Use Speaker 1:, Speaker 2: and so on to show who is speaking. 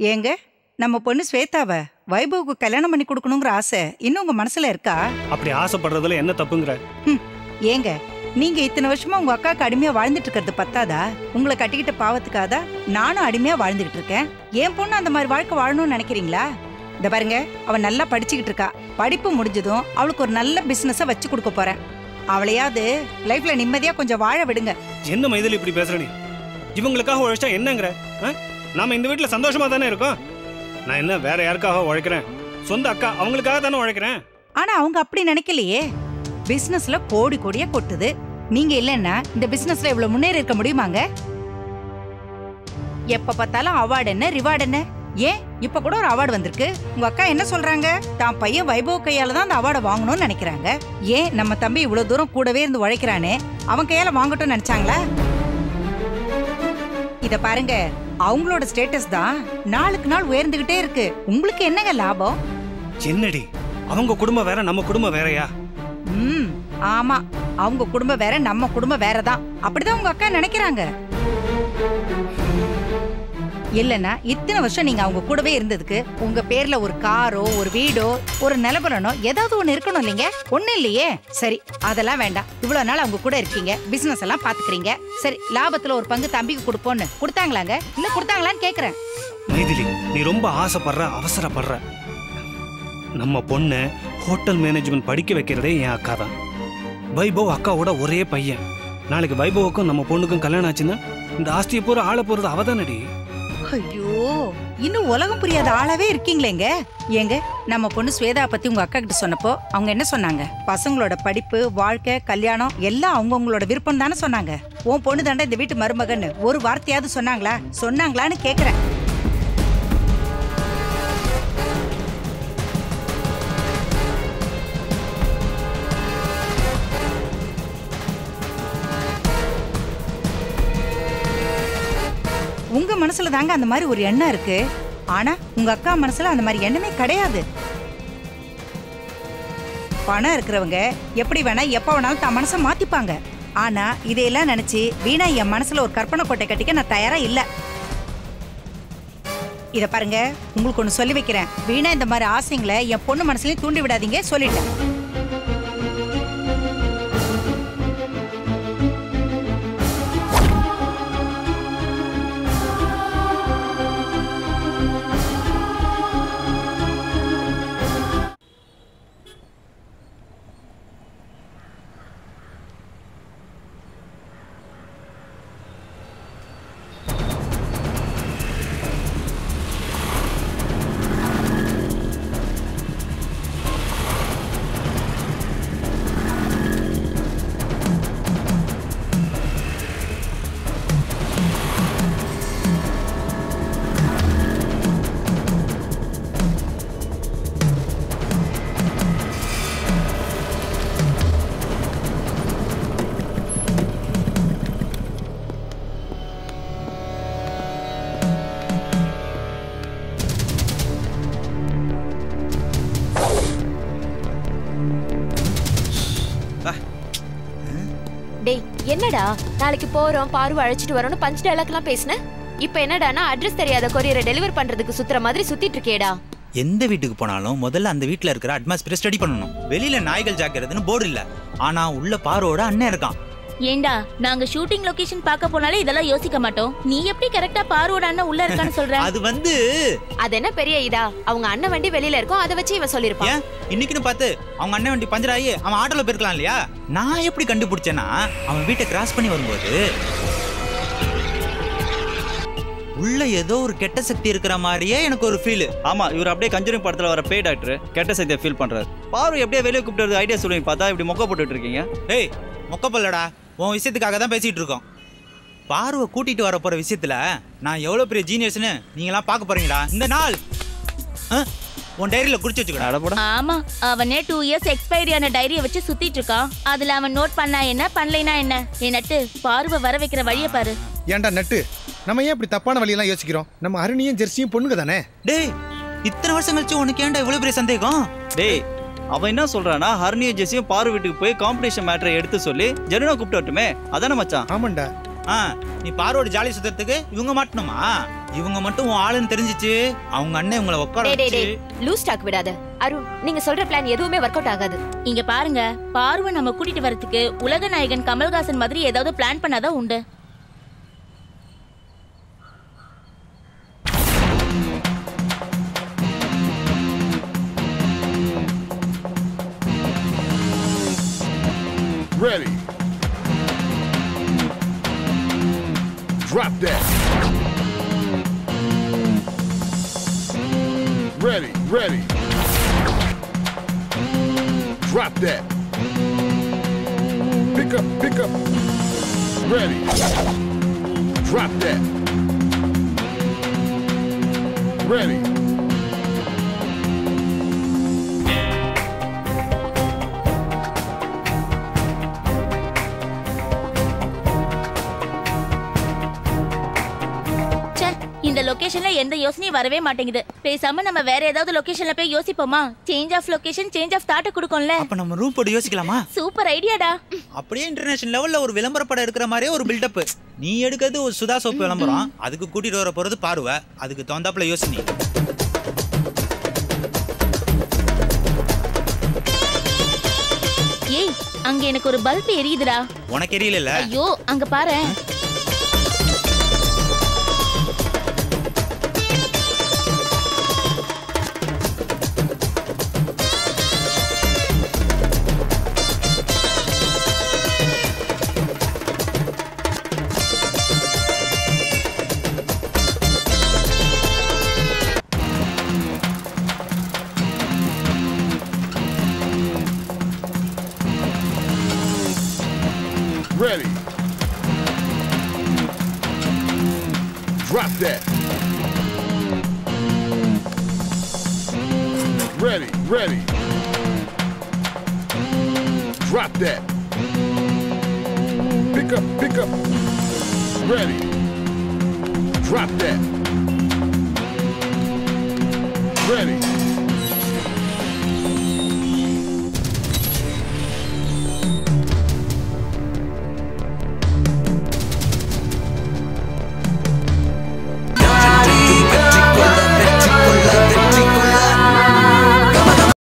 Speaker 1: ஏங்க நம்ம பொண்ணு ஸ்வேதாவ வைபவுக்கு கல்யாணம் பண்ணி கொடுக்கணுங்கிற ஆசை இன்னும் உங்க மனசுல இருக்கா?
Speaker 2: அப்படி ஆசைப்படுறதுல என்ன தப்புங்கிற?
Speaker 1: ஏங்க நீங்க இத்தனை வருஷமா உங்க அக்காக்கு அடிமையா வாழ்ந்துட்டு இருக்கிறது பத்தாதா? உங்களை கட்டிக்கிட்ட பாவத்துக்காதா நானும் அடிமையா வாழ்ந்துகிட்டு இருக்கேன். என் பொண்ணு அந்த மாதிரி வாழ்க்கை வாழணும்னு நினைக்கிறீங்களா? இந்த பாருங்க அவ நல்லா படிச்சுக்கிட்டு இருக்கா. படிப்பு முடிஞ்சதும் அவளுக்கு ஒரு நல்ல பிசினஸ வச்சு கொடுக்க போறேன். அவளையாவது லைஃப்ல நிம்மதியா கொஞ்சம் வாழ விடுங்க.
Speaker 2: என்ன மைதிலி இப்படி பேசுற நீ? இவங்களுக்காக உழைச்சா என்னங்கிற? நாம இந்த வீட்டில் சந்தோஷமா தானே இருக்கோம்? நான் என்ன வேற யாருக்காக உழைக்கிறேன்? சொந்த அக்கா அவங்களுக்காக தானே உழைக்கிறேன்?
Speaker 1: ஆனா அவங்க அப்படி நினைக்கலையே. பிசினஸ்ல கோடி கோடியா கொட்டுது. நீங்க இல்லைன்னா இந்த பிசினஸ்ல இவ்வளவு முன்னேறி இருக்க முடியுமாங்க? எப்ப பார்த்தாலும் அவார்டு என்ன ரிவார்டு என்ன? ஏன்? இப்ப கூட ஒரு அவார்டு வந்திருக்கு. உங்க அக்கா என்ன சொல்றாங்க? தான் பையன் வைபவ் கையால தான் அந்த அவார்டை வாங்கணும்னு நினைக்கிறாங்க. ஏன்? நம்ம தம்பி இவ்வளவு தூரம் கூடவே இருந்து உழைக்கிறானே. அவன் கையால வாங்கட்டும்னு நினைச்சாங்களா? இத பாருங்க. அவங்களோட ஸ்டேட்டஸ் தான் நாளுக்கு நாள் உயர்ந்துகிட்டே இருக்கு. உங்களுக்கு என்னங்க லாபம்?
Speaker 2: என்னடி? அவங்க குடும்பம் வேற நம்ம குடும்பம் வேறயா?
Speaker 1: ம் ஆமா. அவங்க குடும்பம் வேற நம்ம குடும்பம் வேற தான் அப்படிதான் உங்க அக்கா நினைக்கிறாங்க. இல்லனா இத்தனை வருஷம் நீங்க அவங்க கூடவே இருந்ததுக்கு உங்க பேர்ல ஒரு காரோ ஒரு வீடோ ஒரு நிலபரனோ ஏதாவது ஒண்ணு இருக்கணும் இல்லைங்க? ஒண்ணு இல்லையே. சரி அதெல்லாம் வேண்டாம். இவ்வளவு நாள் அவங்க கூட இருக்கீங்க. பிசினஸ் எல்லாம் பாத்துக்கிறீங்க. சரி லாபத்துல ஒரு பங்கு தம்பிக்கு கொடுப்போன்னு. கொடுத்தாங்களாங்க? இல்ல கொடுத்தாங்களான்னு கேக்குறேன்.
Speaker 2: மைதிலி நீ ரொம்ப ஆசைப்படுற அவசரப்படுற. நம்ம பொண்ணு ஹோட்டல் மேனேஜ்மெண்ட் படிக்க வைக்கிறதே என் அக்கா தான் வைபவ் அக்காவோட ஒரே பையன். நாளைக்கு வைபவுக்கும் நம்ம பொண்ணுக்கும் கல்யாணம் ஆச்சுன்னா இந்த ஆஸ்தியை பூரா ஆள போறது அவதானடி?
Speaker 1: ஐயோ இன்னும் உலகம் புரியாத ஆளாவே இருக்கீங்களேங்க. ஏங்க நம்ம பொண்ணு ஸ்வேதா பத்தி உங்க அக்கா கிட்ட சொன்னப்போ அவங்க என்ன சொன்னாங்க? பசங்களோட படிப்பு வாழ்க்கை கல்யாணம் எல்லாம் அவங்கவுங்களோட விருப்பம் தானே சொன்னாங்க. உன் பொண்ணு தாண்டா இந்த வீட்டு மருமகன்னு ஒரு வார்த்தையாவது சொன்னாங்களா? சொன்னாங்களான்னு கேக்குறேன். மனசுல தாங்க அந்த மாதிரி ஒரு எண்ணம் இருக்கு. ஆனா உங்க அக்கா மனசுல அந்த மாதிரி எண்ணமே கிடையாது. பணம் இருக்கிறவங்க எப்படி வேணா எப்ப வேணாலும் தான் மனசை மாத்திப்பாங்க. ஆனா இதையெல்லாம் நினைச்சு வீணா என் மனசுல ஒரு கற்பனை கோட்டை கட்டிக்க நான் தயாரா இல்ல. இத பாருங்க உங்களுக்கு ஒண்ணு சொல்லி வைக்கிறேன். வீணா இந்த மாதிரி ஆசைங்களை என் பொண்ணு மனசுலயும் தூண்டி விடாதீங்க சொல்லிட்டேன்.
Speaker 3: என்னடா? நாளைக்கு போறோம் பார்வை அழைச்சிட்டு வரோம்னு பஞ்ச் டைலாக் எல்லாம் பேசினேன் இப்போ என்னடானா அட்ரஸ் தெரியாத கொரியரை டெலிவர் பண்றதுக்கு சுத்துற மாதிரி சுத்திட்டு இருக்கேடா.
Speaker 4: எந்த வீட்டுக்கு போனாலும் முதல்ல அந்த வீட்டில் இருக்கிற அட்மாஸ்பியர் ஸ்டடி பண்ணணும். வெளியில நாய்கள் ஜாக்கிறதுன்னு போர்டு இல்ல. ஆனா உள்ள பாரோட அண்ணன் இருக்கான்.
Speaker 5: ஏண்டா நாங்க ஷூட்டிங் லொகேஷன் பார்க்க போனாலே இதெல்லாம் யோசிக்க மாட்டோம். நீ எப்படி கரெக்டா பார்வோட அண்ணன் உள்ள இருக்கான்னு சொல்ற?
Speaker 4: அது வந்து
Speaker 3: அது என்ன பெரிய இதா? அவங்க அண்ணன் வண்டி வெளியில இருக்கும் அதை வச்சு இவன் சொல்லிருப்பான்
Speaker 4: இன்னைக்குன்னு பார்த்து அவங்க அண்ணன் வண்டி பஞ்சர் ஆகி அவன் ஆட்டோல போயிருக்கலாம் இல்லையா? நான் எப்படி கண்டுபிடிச்சேன்னா அவன் வீட்டை கிராஸ் பண்ணி வரும்போது உள்ள ஏதோ ஒரு கெட்ட சக்தி இருக்கிற மாதிரியே எனக்கு ஒரு ஃபீல்
Speaker 6: ஆமா இவர் அப்படியே கஞ்சூரிங் படத்துல வர பே டாக்டர் கெட்ட சக்தியை ஃபீல் பண்றாரு. பாரு எப்படியே வெளியே கூப்பிட்டு ஐடியா சொல்லுவீங்க பார்த்தா இப்படி மொக்க போட்டுட்டு இருக்கீங்க.
Speaker 4: டேய் மொக்கப்பல்லடா உன் விஷயத்துக்காக தான் பேசிட்டு இருக்கோம். பார்வை கூட்டிட்டு வர போற விஷயத்துல நான் எவ்வளவு பெரிய ஜீனியஸ்னு நீங்களாம் பார்க்க போறீங்கடா. இந்த நாள் ஆ? உன் டைரியில குறிச்சு வச்சுக்கடா.
Speaker 5: ஆமா அவனே டூ இயர்ஸ் எக்ஸ்பைரியான டைரிய வச்சு சுத்திட்டு இருக்கான். அதுல அவன் நோட் பண்ணா என்ன பண்ணலைனா என்ன? என் நட்டு பார்வை வர வைக்கிற வழிய பாரு.
Speaker 7: ஏன்டா நட்டு? நம்ம ஏன் இப்படி தப்பான வழியெல்லாம் யோசிக்கிறோம்? நம்ம அருணியும் ஜெர்சியும் பொண்ணுங்க தானே?
Speaker 4: டேய் இத்தனை வருஷம் கழிச்சு உனக்கு ஏன்டா இவ்வளவு பெரிய சந்தேகம்?
Speaker 6: டேய் அவன் என்ன சொல்றானா ஹர்னியும் ஜெஸியும் பாரு வீட்டுக்கு போய் காம்படிஷன் மேட்டரை எடுத்து சொல்லி ஜெனுனா கூப்பிட்டு வரட்டுமே அதானே மச்சான்?
Speaker 7: ஆமாண்டா.
Speaker 4: ஆ நீ பாரோட ஜாலி சுத்துறதுக்கு இவங்க மாட்டணுமா? இவங்க மட்டும் உன் ஆளுன்னு தெரிஞ்சிச்சு அவங்க அண்ணன் உங்களை உட்கார வச்சு
Speaker 3: லூஸ் டாக் விடாத. அருண் நீங்க சொல்ற பிளான் எதுவுமே ஒர்க் அவுட் ஆகாது.
Speaker 5: இங்க பாருங்க பார்வை நம்ம கூட்டிட்டு வரதுக்கு உலக நாயகன் கமல்ஹாசன் மாதிரி ஏதாவது பிளான் பண்ணாதான் உண்டு.
Speaker 8: Drop that. Ready, ready. Drop that. Pick up, pick up. Ready. Drop that. Ready.
Speaker 5: லொகேஷன்ல எந்த யோசனையும் வரவே மாட்டேங்குது. பேசாம நம்ம வேற ஏதாவது லொகேஷன்ல போய் யோசிப்போமா? Change of location change of தாட்ட கொடுக்கும்ல.
Speaker 4: அப்ப நம்ம ரூம் போட்டு யோசிக்கலாமா?
Speaker 5: சூப்பர் ஐடியாடா
Speaker 4: அப்படியே இன்டர்நேஷனல் லெவல்ல ஒரு விளம்பர படம் எடுக்கிற மாதிரியே ஒரு பில்டப் நீ எடுக்கிறது ஒரு சுதா சோப்பு விளம்பரம். அதுக்கு கூட்டிட்டு வர போறது பார்வை. அதுக்கு தகுந்தாப்புல யோசினி
Speaker 5: ஏய் அங்க எனக்கு ஒரு பல்ப் எரியுதுடா.
Speaker 4: உனக்கு எரியல
Speaker 5: ஐயோ அங்க பாரு
Speaker 8: Ready. Drop that. Ready, ready. Drop that. Pick up, pick up. Ready. Drop that. Ready.